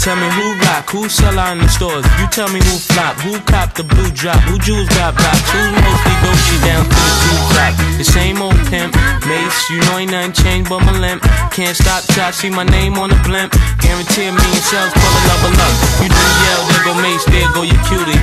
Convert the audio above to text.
Tell me who rock, who sell out in the stores. You tell me who flop, who cop the blue drop, who jewels got blocks, who mostly Gucci down to the blue drop. The same old pimp, Mase, you know ain't nothing changed but my limp. Can't stop till I see my name on the blimp. Guarantee a million sales, pull a level up. You do yell, there go Mase, there go your cutie.